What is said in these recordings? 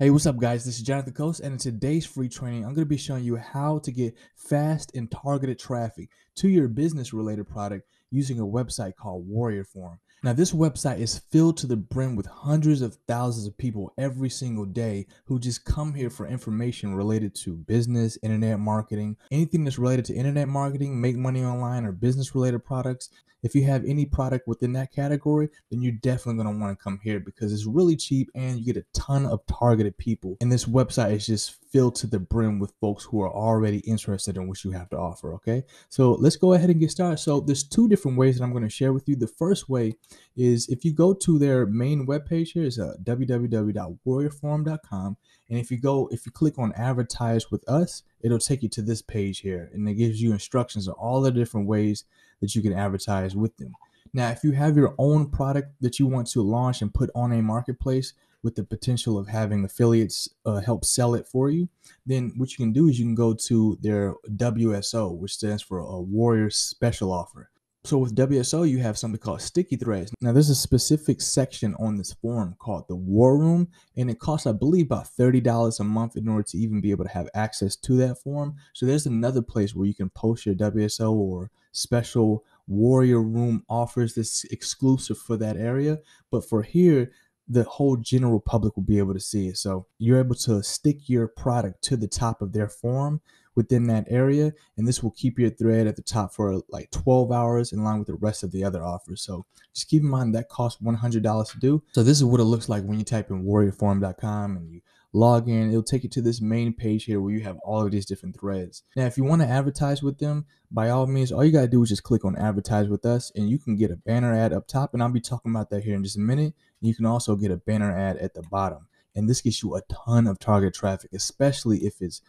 Hey, what's up, guys? This is Jonathan Coates, and in today's free training, I'm going to be showing you how to get fast and targeted traffic to your business related product using a website called Warrior Forum. Now, this website is filled to the brim with hundreds of thousands of people every single day who just come here for information related to business, internet marketing, anything that's related to internet marketing, make money online, or business related products. If you have any product within that category, then you're definitely going to want to come here because it's really cheap and you get a ton of targeted people. And this website is just filled to the brim with folks who are already interested in what you have to offer. Okay. So let's go ahead and get started. So there's two different ways that I'm going to share with you. The first way is if you go to their main webpage here is uh, www.warriorforum.com. And if you go, if you click on advertise with us, it'll take you to this page here and it gives you instructions on all the different ways that you can advertise with them. Now, if you have your own product that you want to launch and put on a marketplace with the potential of having affiliates uh, help sell it for you, then what you can do is you can go to their WSO, which stands for a Warrior Special Offer. So with WSO, you have something called sticky threads. Now there's a specific section on this forum called the War Room, and it costs, I believe, about $30 a month in order to even be able to have access to that forum. So there's another place where you can post your WSO or special Warrior Room offers this exclusive for that area. But for here, the whole general public will be able to see it. So you're able to stick your product to the top of their forum within that area, and this will keep your thread at the top for like 12 hours in line with the rest of the other offers. So just keep in mind that costs $100 to do. So this is what it looks like when you type in warriorforum.com and you log in. It'll take you to this main page here where you have all of these different threads. Now, if you want to advertise with them, by all means, all you got to do is just click on advertise with us and you can get a banner ad up top. And I'll be talking about that here in just a minute. You can also get a banner ad at the bottom. And this gets you a ton of target traffic, especially if it's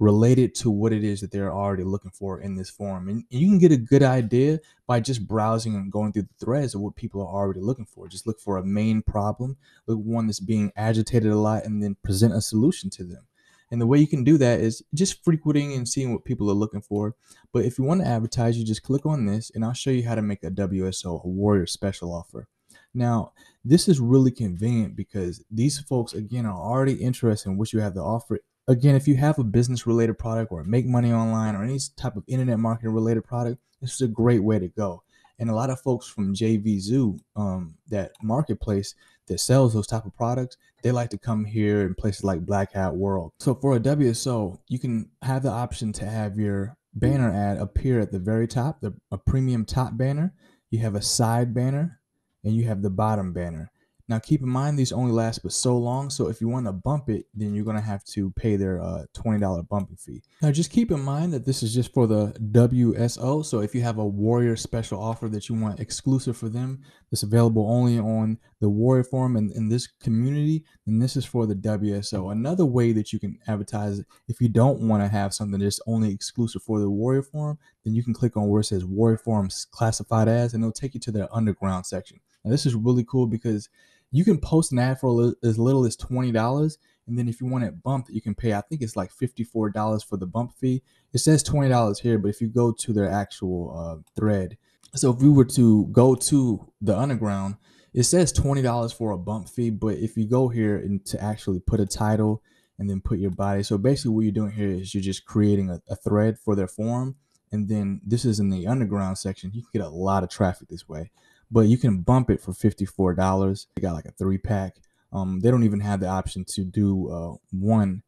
related to what it is that they're already looking for in this forum. And you can get a good idea by just browsing and going through the threads of what people are already looking for. Just look for a main problem, look one that's being agitated a lot, and then present a solution to them. And the way you can do that is just frequenting and seeing what people are looking for. But if you want to advertise, you just click on this and I'll show you how to make a WSO, a warrior special offer. Now, this is really convenient because these folks, again, are already interested in what you have to offer Again, if you have a business related product or make money online or any type of internet marketing related product, this is a great way to go. And a lot of folks from JVZoo, um, that marketplace that sells those type of products, they like to come here in places like Black Hat World. So for a WSO, you can have the option to have your banner ad appear at the very top, the a premium top banner. You have a side banner, and you have the bottom banner. Now, keep in mind, these only last but so long. So if you want to bump it, then you're going to have to pay their uh, $20 bumping fee. Now, just keep in mind that this is just for the WSO. So if you have a Warrior special offer that you want exclusive for them, that's available only on the Warrior Forum and in this community, then this is for the WSO. Another way that you can advertise if you don't want to have something that's only exclusive for the Warrior Forum, then you can click on where it says Warrior Forums classified as, and it'll take you to their underground section. Now, this is really cool because you can post an ad for as little as twenty dollars, and then if you want it bumped, you can pay. I think it's like fifty four dollars for the bump fee. It says twenty dollars here, but if you go to their actual uh, thread, so if we were to go to the underground, it says twenty dollars for a bump fee. But if you go here and to actually put a title and then put your body, so basically what you're doing here is you're just creating a, a thread for their forum, and then this is in the underground section. You can get a lot of traffic this way but you can bump it for $54. They got like a three pack. Um, they don't even have the option to do uh, one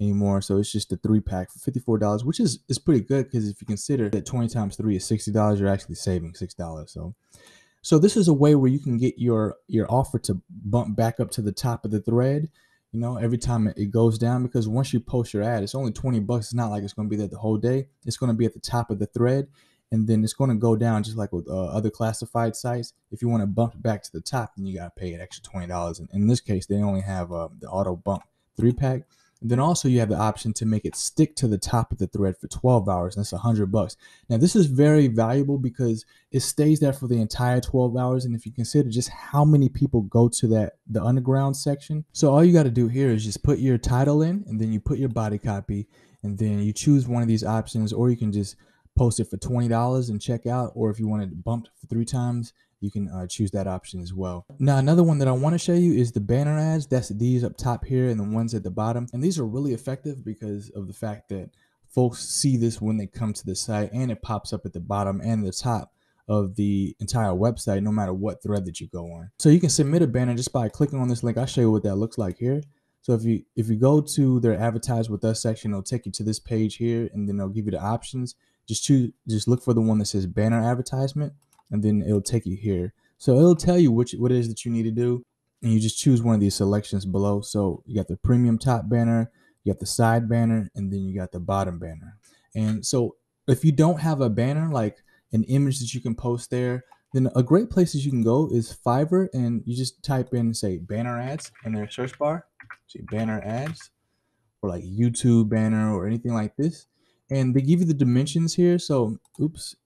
anymore. So it's just a three pack for $54, which is, is pretty good because if you consider that 20 times three is $60, you're actually saving $6. So, so this is a way where you can get your, your offer to bump back up to the top of the thread, you know, every time it goes down because once you post your ad, it's only 20 bucks. It's not like it's going to be there the whole day. It's going to be at the top of the thread and then it's going to go down just like with uh, other classified sites. If you want to bump back to the top, then you got to pay an extra twenty dollars. And in this case, they only have uh, the auto bump three pack. And then also you have the option to make it stick to the top of the thread for 12 hours. And that's 100 bucks. Now this is very valuable because it stays there for the entire 12 hours. And if you consider just how many people go to that the underground section, so all you got to do here is just put your title in, and then you put your body copy, and then you choose one of these options, or you can just post it for $20 and check out or if you wanted it bumped for three times you can uh, choose that option as well. Now, another one that I want to show you is the banner ads. That's these up top here and the ones at the bottom. And these are really effective because of the fact that folks see this when they come to the site and it pops up at the bottom and the top of the entire website, no matter what thread that you go on. So you can submit a banner just by clicking on this link. I'll show you what that looks like here. So if you if you go to their advertise with us section, it'll take you to this page here and then they'll give you the options. Just choose just look for the one that says banner advertisement and then it'll take you here. So it'll tell you which what it is that you need to do, and you just choose one of these selections below. So you got the premium top banner, you got the side banner, and then you got the bottom banner. And so if you don't have a banner like an image that you can post there, then a great place that you can go is Fiverr, and you just type in say banner ads in their search bar. See banner ads, or like YouTube banner or anything like this, and they give you the dimensions here. So oops,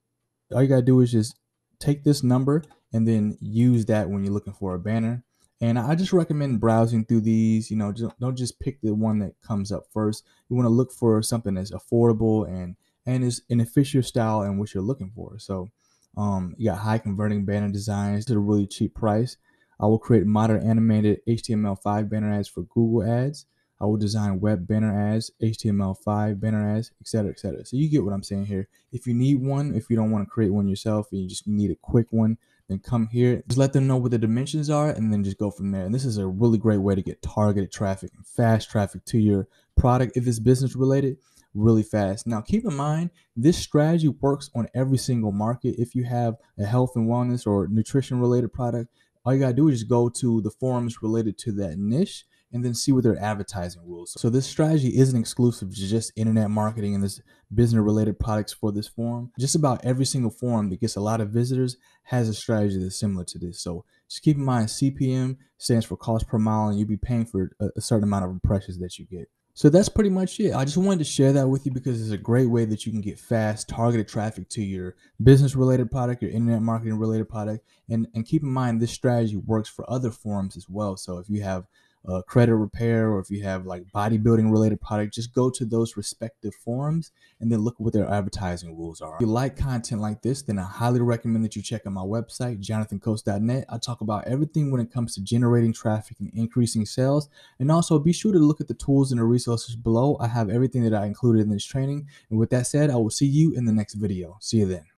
all you gotta do is just take this number and then use that when you're looking for a banner. And I just recommend browsing through these. You know, just, don't just pick the one that comes up first. You want to look for something that's affordable and and is an official style and what you're looking for. So, um, you got high converting banner designs at a really cheap price. I will create modern animated HTML5 banner ads for Google Ads. I will design web banner ads, HTML5 banner ads, etc., etc. So you get what I'm saying here. If you need one, if you don't want to create one yourself and you just need a quick one, then come here. Just let them know what the dimensions are and then just go from there. And this is a really great way to get targeted traffic and fast traffic to your product if it's business related really fast. Now, keep in mind, this strategy works on every single market. If you have a health and wellness or nutrition related product, all you got to do is just go to the forums related to that niche and then see what their advertising rules. So this strategy isn't exclusive to just internet marketing and this business related products for this forum. Just about every single forum that gets a lot of visitors has a strategy that's similar to this. So just keep in mind CPM stands for cost per mile and you'll be paying for a, certain amount of impressions that you get. So that's pretty much it. I just wanted to share that with you because it's a great way that you can get fast, targeted traffic to your business related product, your internet marketing related product. And, and keep in mind, this strategy works for other forums as well. So if you have uh, credit repair or if you have like bodybuilding related product, just go to those respective forums and then look at what their advertising rules are. If you like content like this, then I highly recommend that you check out my website, jonathancoates.net. I talk about everything when it comes to generating traffic and increasing sales. And also be sure to look at the tools and the resources below. I have everything that I included in this training. And with that said, I will see you in the next video. See you then.